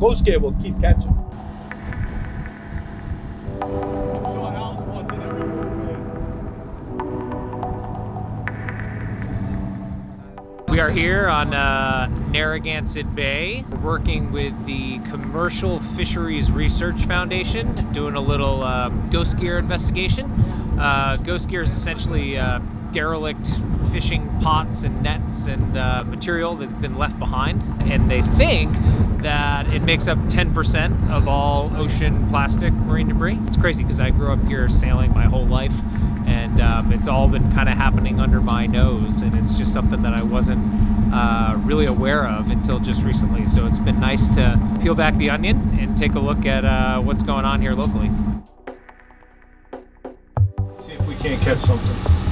Ghost gear will keep catching. We are here on uh, Narragansett Bay, We're working with the Commercial Fisheries Research Foundation, doing a little um, ghost gear investigation. Uh, ghost gear is essentially uh, derelict fishing pots and nets and uh, material that's been left behind, and they think that it makes up 10% of all ocean plastic marine debris. It's crazy because I grew up here sailing my whole life and um, it's all been kind of happening under my nose and it's just something that I wasn't uh, really aware of until just recently so it's been nice to peel back the onion and take a look at uh, what's going on here locally. See if we can't catch something.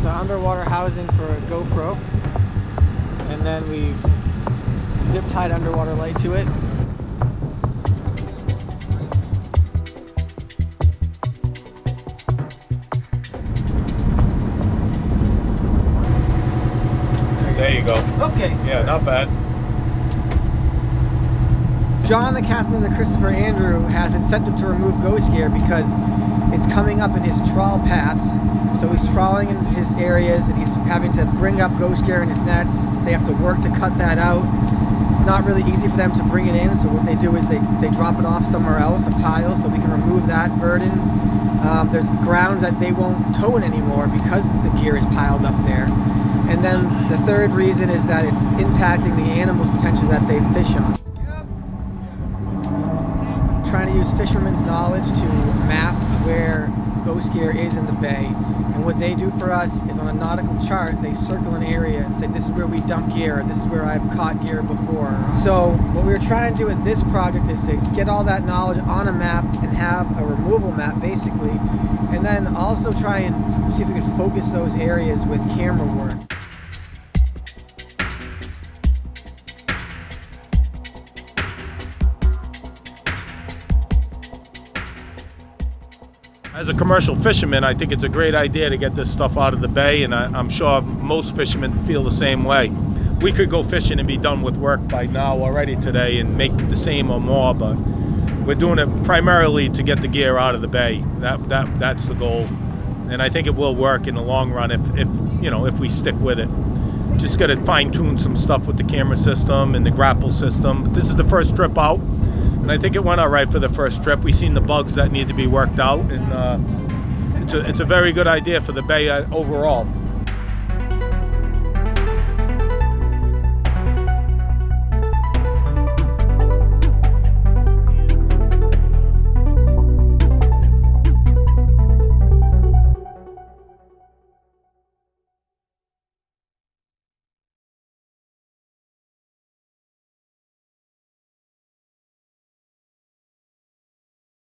It's an underwater housing for a GoPro and then we've zip tied underwater light to it There you go. Okay. Yeah, not bad. John the captain the Christopher Andrew has incentive to remove ghost gear because it's coming up in his trawl paths. So he's trawling in his areas and he's having to bring up ghost gear in his nets. They have to work to cut that out. It's not really easy for them to bring it in. So what they do is they, they drop it off somewhere else, a pile, so we can remove that burden. Um, there's grounds that they won't tow it anymore because the gear is piled up there. And then the third reason is that it's impacting the animals potentially that they fish on. To use fishermen's knowledge to map where ghost gear is in the bay. And what they do for us is on a nautical chart, they circle an area and say, this is where we dump gear, this is where I've caught gear before. So what we were trying to do with this project is to get all that knowledge on a map and have a removal map basically. And then also try and see if we can focus those areas with camera work. As a commercial fisherman, I think it's a great idea to get this stuff out of the bay, and I, I'm sure most fishermen feel the same way. We could go fishing and be done with work by now already today and make the same or more, but we're doing it primarily to get the gear out of the bay. That that that's the goal, and I think it will work in the long run if if you know if we stick with it. Just got to fine tune some stuff with the camera system and the grapple system. This is the first trip out, and I think it went all right for the first trip. We've seen the bugs that need to be worked out, and uh, it's a it's a very good idea for the bay uh, overall.